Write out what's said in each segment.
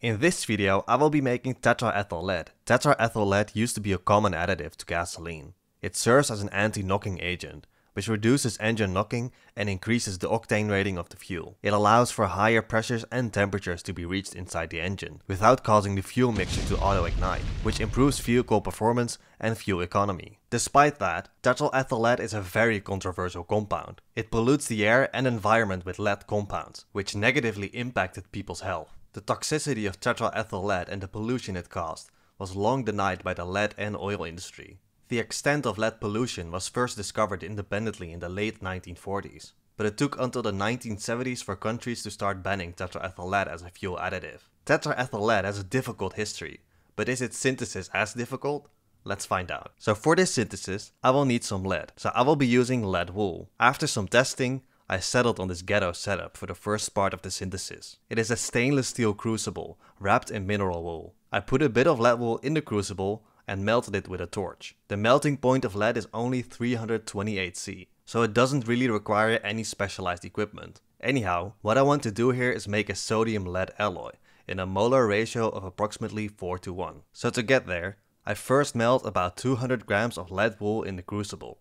In this video, I will be making tetraethyl lead. Tetraethyl lead used to be a common additive to gasoline. It serves as an anti-knocking agent, which reduces engine knocking and increases the octane rating of the fuel. It allows for higher pressures and temperatures to be reached inside the engine, without causing the fuel mixture to auto-ignite, which improves vehicle performance and fuel economy. Despite that, tetraethyl lead is a very controversial compound. It pollutes the air and environment with lead compounds, which negatively impacted people's health. The toxicity of tetraethyl lead and the pollution it caused was long denied by the lead and oil industry. The extent of lead pollution was first discovered independently in the late 1940s, but it took until the 1970s for countries to start banning tetraethyl lead as a fuel additive. Tetraethyl lead has a difficult history, but is its synthesis as difficult? Let's find out. So for this synthesis, I will need some lead. So I will be using lead wool. After some testing, I settled on this ghetto setup for the first part of the synthesis. It is a stainless steel crucible wrapped in mineral wool. I put a bit of lead wool in the crucible and melted it with a torch. The melting point of lead is only 328 C, so it doesn't really require any specialized equipment. Anyhow, what I want to do here is make a sodium lead alloy in a molar ratio of approximately 4 to 1. So to get there, I first melt about 200 grams of lead wool in the crucible.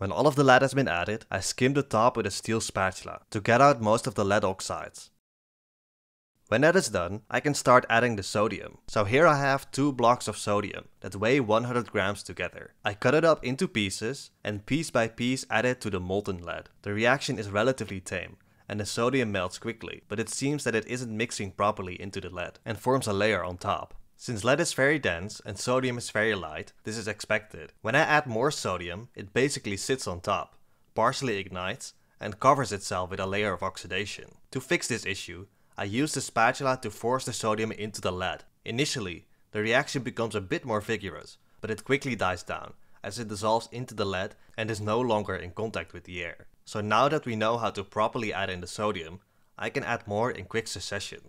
When all of the lead has been added, I skim the top with a steel spatula to get out most of the lead oxides. When that is done, I can start adding the sodium. So here I have two blocks of sodium that weigh 100 grams together. I cut it up into pieces and piece by piece add it to the molten lead. The reaction is relatively tame and the sodium melts quickly, but it seems that it isn't mixing properly into the lead and forms a layer on top. Since lead is very dense and sodium is very light, this is expected. When I add more sodium, it basically sits on top, partially ignites, and covers itself with a layer of oxidation. To fix this issue, I use the spatula to force the sodium into the lead. Initially, the reaction becomes a bit more vigorous, but it quickly dies down as it dissolves into the lead and is no longer in contact with the air. So now that we know how to properly add in the sodium, I can add more in quick succession.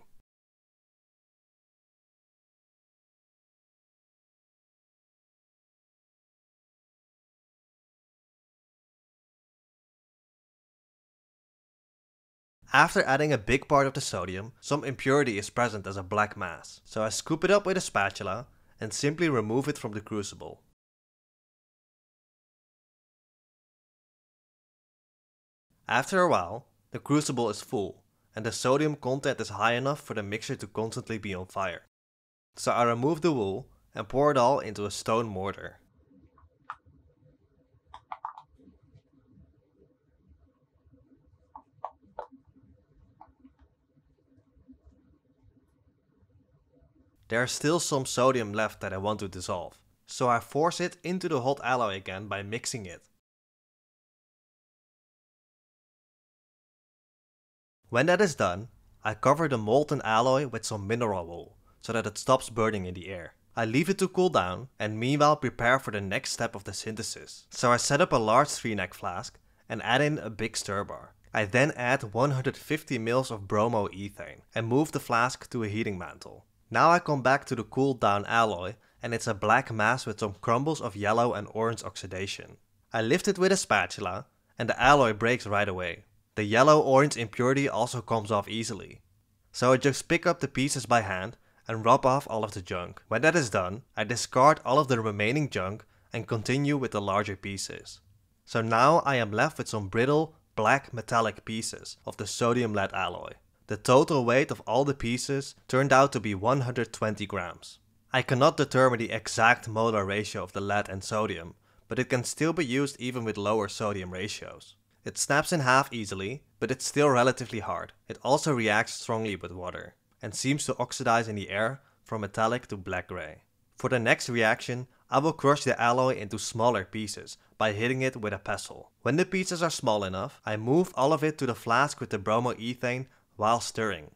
After adding a big part of the sodium, some impurity is present as a black mass. So I scoop it up with a spatula and simply remove it from the crucible. After a while, the crucible is full and the sodium content is high enough for the mixture to constantly be on fire. So I remove the wool and pour it all into a stone mortar. There is still some sodium left that I want to dissolve, so I force it into the hot alloy again by mixing it. When that is done, I cover the molten alloy with some mineral wool, so that it stops burning in the air. I leave it to cool down and meanwhile prepare for the next step of the synthesis. So I set up a large 3-neck flask and add in a big stir bar. I then add 150 ml of bromoethane and move the flask to a heating mantle. Now I come back to the cooled down alloy and it's a black mass with some crumbles of yellow and orange oxidation. I lift it with a spatula and the alloy breaks right away. The yellow-orange impurity also comes off easily. So I just pick up the pieces by hand and rub off all of the junk. When that is done, I discard all of the remaining junk and continue with the larger pieces. So now I am left with some brittle, black metallic pieces of the sodium lead alloy. The total weight of all the pieces turned out to be 120 grams. I cannot determine the exact molar ratio of the lead and sodium, but it can still be used even with lower sodium ratios. It snaps in half easily, but it's still relatively hard. It also reacts strongly with water, and seems to oxidize in the air from metallic to black-gray. For the next reaction, I will crush the alloy into smaller pieces by hitting it with a pestle. When the pieces are small enough, I move all of it to the flask with the bromoethane while stirring.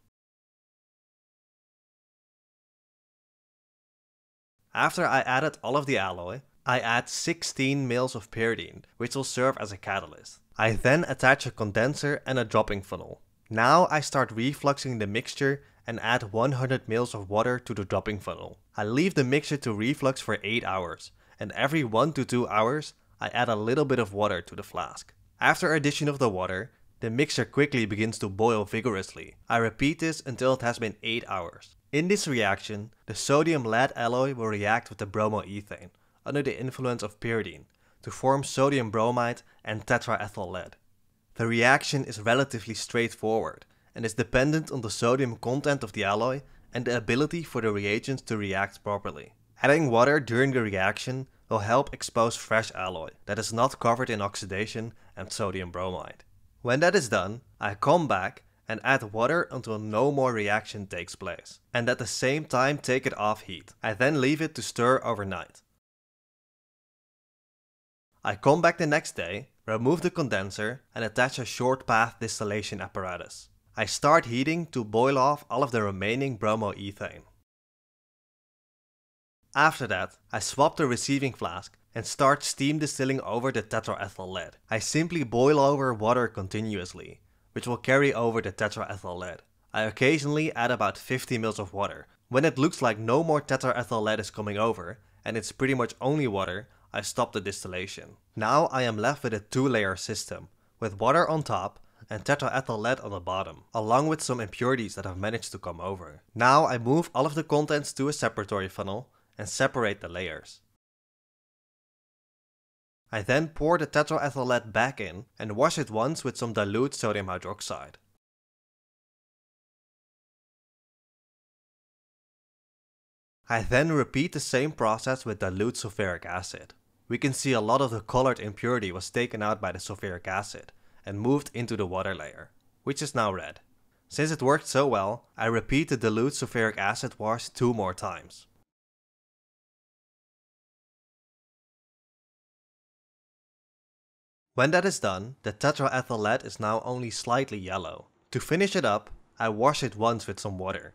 After I added all of the alloy, I add 16 mils of pyridine, which will serve as a catalyst. I then attach a condenser and a dropping funnel. Now I start refluxing the mixture and add 100 mils of water to the dropping funnel. I leave the mixture to reflux for 8 hours, and every 1 to 2 hours I add a little bit of water to the flask. After addition of the water, the mixture quickly begins to boil vigorously. I repeat this until it has been 8 hours. In this reaction, the sodium lead alloy will react with the bromoethane under the influence of pyridine to form sodium bromide and tetraethyl lead. The reaction is relatively straightforward and is dependent on the sodium content of the alloy and the ability for the reagents to react properly. Adding water during the reaction will help expose fresh alloy that is not covered in oxidation and sodium bromide. When that is done, I come back and add water until no more reaction takes place, and at the same time take it off heat. I then leave it to stir overnight. I come back the next day, remove the condenser and attach a short path distillation apparatus. I start heating to boil off all of the remaining bromoethane. After that, I swap the receiving flask and start steam distilling over the tetraethyl lead. I simply boil over water continuously, which will carry over the tetraethyl lead. I occasionally add about 50 ml of water. When it looks like no more tetraethyl lead is coming over, and it's pretty much only water, I stop the distillation. Now I am left with a two layer system, with water on top and tetraethyl lead on the bottom, along with some impurities that have managed to come over. Now I move all of the contents to a separatory funnel and separate the layers. I then pour the tetraethyl lead back in and wash it once with some dilute sodium hydroxide. I then repeat the same process with dilute sulfuric acid. We can see a lot of the colored impurity was taken out by the sulfuric acid, and moved into the water layer, which is now red. Since it worked so well, I repeat the dilute sulfuric acid wash two more times. When that is done, the tetraethyl lead is now only slightly yellow. To finish it up, I wash it once with some water.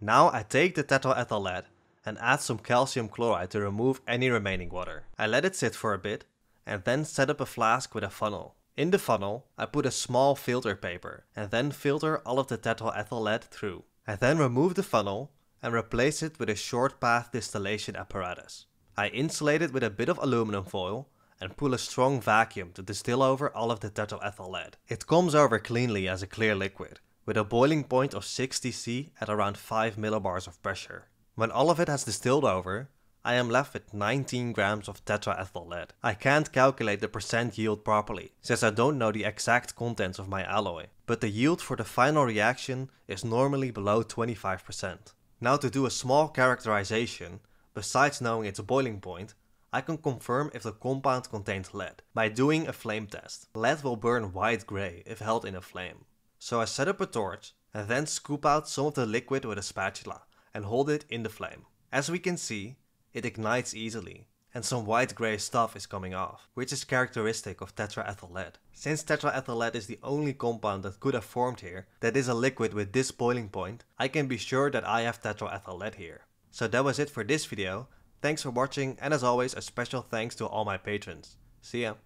Now I take the tetraethyl lead and add some calcium chloride to remove any remaining water. I let it sit for a bit and then set up a flask with a funnel. In the funnel, I put a small filter paper and then filter all of the tetraethyl lead through. I then remove the funnel and replace it with a short path distillation apparatus. I insulate it with a bit of aluminum foil and pull a strong vacuum to distill over all of the tetraethyl lead. It comes over cleanly as a clear liquid, with a boiling point of 60 C at around 5 millibars of pressure. When all of it has distilled over, I am left with 19 grams of tetraethyl lead. I can't calculate the percent yield properly, since I don't know the exact contents of my alloy, but the yield for the final reaction is normally below 25%. Now to do a small characterization, besides knowing its boiling point, I can confirm if the compound contains lead by doing a flame test. Lead will burn white grey if held in a flame. So I set up a torch and then scoop out some of the liquid with a spatula and hold it in the flame. As we can see, it ignites easily and some white-grey stuff is coming off, which is characteristic of tetraethyl lead. Since tetraethyl lead is the only compound that could have formed here that is a liquid with this boiling point, I can be sure that I have tetraethyl lead here. So that was it for this video, thanks for watching and as always a special thanks to all my patrons. See ya!